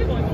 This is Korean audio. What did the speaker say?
아,